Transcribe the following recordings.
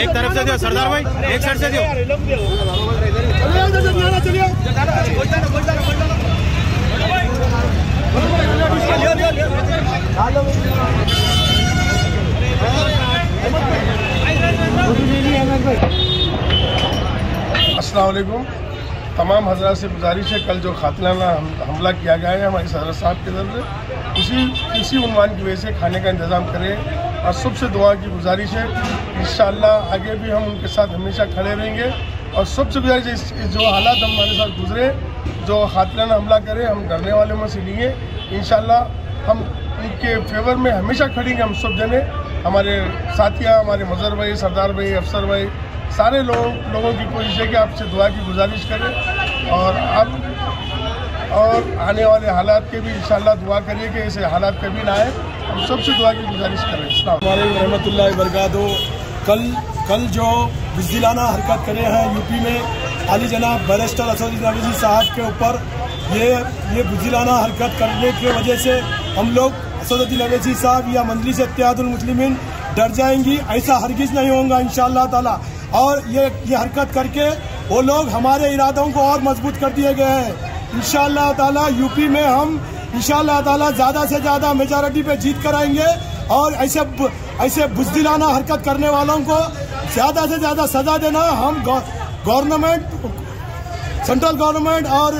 एक तरफ़ से दियो सरदार भाई एक साइड से दियो। वालेकुम तमाम हजरात से गुजारिश है कल जो खातिलाना हम, हमला किया गया है हमारे सदर साहब के से उसी इसी उनवान की वजह से खाने का इंतज़ाम करें। और सबसे दुआ की गुजारिश है इन आगे भी हम उनके साथ हमेशा खड़े रहेंगे। और सबसे गुजारिश जो हालात हम हमारे साथ गुजरे जो खातिलाना हमला करें हम डरने वाले में से है इन हम उनके फेवर में हमेशा खड़ेंगे हम सब जने। हमारे साथियाँ, हमारे मजहर भाई, सरदार भाई, अफसर भाई, सारे लोगों लोगों की कोशिश है कि आपसे दुआ की गुजारिश करें और आप और आने वाले हालात के भी इंशाल्लाह दुआ करिए कि ऐसे हालात कभी ना आए। हम सबसे दुआ की गुजारिश करें। रहमतुल्लाह बरकातो कल कल जो बुजदिलाना हरकत करे हैं यूपी में, अली जनाब बैरिस्टर असदुद्दीन साहब के ऊपर, ये ये बुजदिलाना हरकत करने की वजह से हम लोग असदुद्दीन अवैसी साहब, या मंजलिस मुस्लिमीन डर जाएँगी, ऐसा हरगिज नहीं होगा इन ताला। और ये ये हरकत करके वो लोग हमारे इरादों को और मज़बूत कर दिए गए हैं। इन ताला, यूपी में हम इन ताला, ज़्यादा से ज़्यादा मेजोरिटी पे जीत कर आएँगे और ऐसे ऐसे बुजदिलाना हरकत करने वालों को ज़्यादा से ज़्यादा सजा देना हम गवर्नमेंट, सेंट्रल गवर्नमेंट और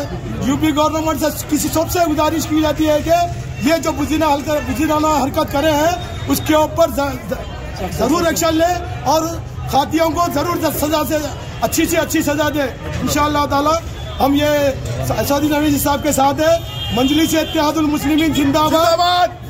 यूपी गवर्नमेंट से किसी सबसे गुजारिश की जाती है कि ये जो बुजीना हरकत बुजीराना हरकत करे हैं, उसके ऊपर ज़रूर एक्शन ले और खातियों को ज़रूर सजा से अच्छी से अच्छी सजा दे। इन ताला, हम ये सऊदी नवीज साहब के साथ है। मंजली से इतिहादुल मुस्लिमीन जिंदाबाद।